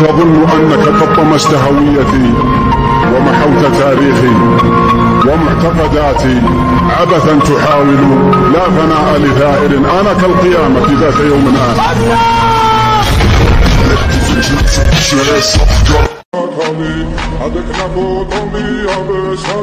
تظن أنك قد طمست هويتي ومحوت تاريخي ومعتقداتي عبثا تحاول لا فناء لثائر أنا كالقيامة ذات يوم آخر Avec la peau tombée, avec sa.